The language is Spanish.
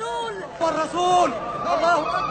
azul! ¡Porra azul!